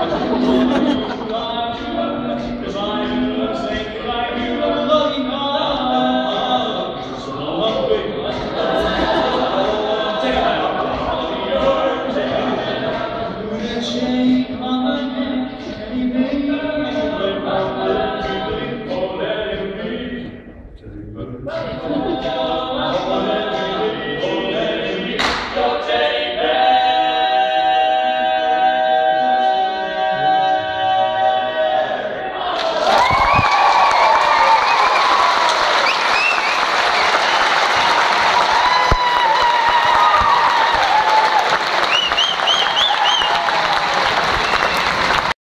Açık mı?